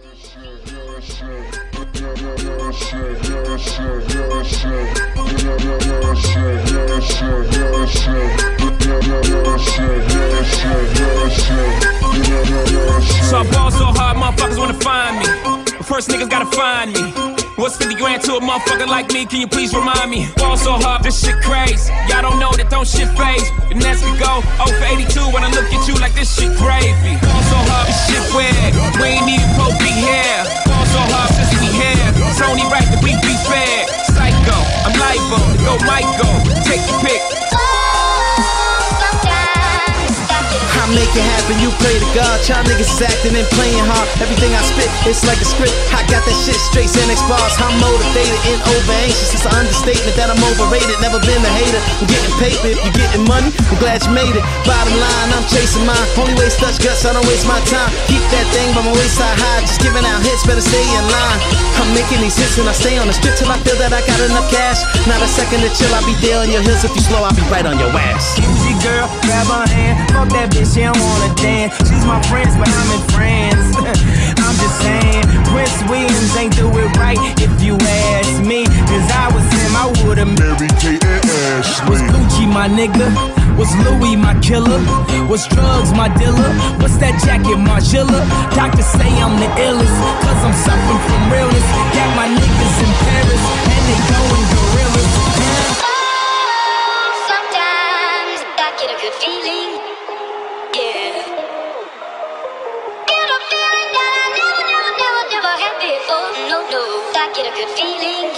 So I ball so hard, motherfuckers wanna find me. First niggas gotta find me. What's 50 grand to a motherfucker like me? Can you please remind me? Ball so hard, this shit crazy. Y'all don't know that don't shit phase. And as we go, 0 for 82 when I look at you like this shit gravy. Ball so hard, this shit weird. We ain't make it happen, you pray to God. Y'all niggas is acting and playing hard. Everything I spit, it's like a script. I got that shit straight, Xanax bars. I'm motivated and over anxious. It's an understatement that I'm overrated. Never been a hater. I'm getting paper. If you're getting money, I'm glad you made it. Bottom line, I'm chasing mine. Only waste Dutch guts, I don't waste my time. Keep that thing by my waist high. Just giving out hits, better stay in line. I'm making these hits and I stay on the strip till I feel that I got enough cash. Not a second to chill, I'll be there on your heels. If you slow, I'll be right on your ass. Easy girl, grab her hand. Fuck that bitch, she don't wanna dance. She's my friends, but I'm in France. I'm just saying, Prince Williams ain't do it right if you ask me. Cause I was him, I would've married Kate and Ashley. Was Gucci my nigga? Was Louis my killer? Was drugs my dealer? What's that jacket, Margilla? Doctors say I'm the illest, cause I'm suffering from realness. Got my niggas in Paris, and they going gorillas. Yeah. Sometimes I get a good feeling. Good feeling.